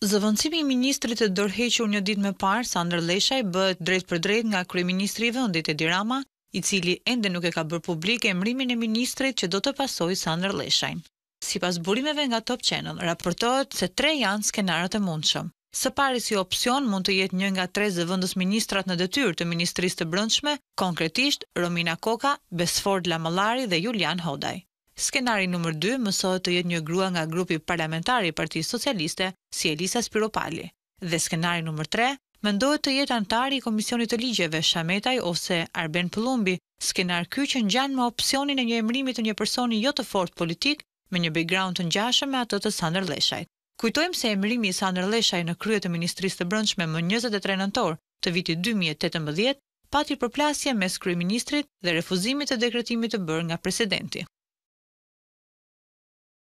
Zëvendësimi i ministrit të dorëhequr një ditë më parë, Sandër Lleshaj, bëhet drejtpërdrejt nga kryeministri i vendit, Edi Rama, i cili ende nuk e ka bërë publik emërimin e ministrit që do të pasojë Sandër Lleshajn. Sipas burimeve nga Top Channel, raportohet se tre janë skenarët e mundshëm. Së pari si opsion mund të jetë një nga tre zëvendësministrat në detyrë të Ministrisë të Brendshme, konkretisht, Romina Kuko, Besfort Lamallari dhe Julian Hodaj. Skenari numër dy mësohet të jetë një grua nga grupi parlamentar i Partisë Socialiste, si Elisa Spiropali, dhe skenari numër tre mendohet të jetë anëtari i Komisionit të Ligjeve, Shametaj ose Arben Pëllumbi, skenar ky që ngjan më opsionin e një emërimi të një personi jo të fortë politik me një background të ngjashëm me atë të Sandër Lleshajt. Kujtojmë se emërimi i Sandër Lleshaj në krye të Ministrisë të Brendshme më njëzet e tre nëntor të vitit dy mijë e tetëmbëdhjetë pati përplasje mes kryeministrit dhe refuzimit të dekretimit të bërë nga presidenti.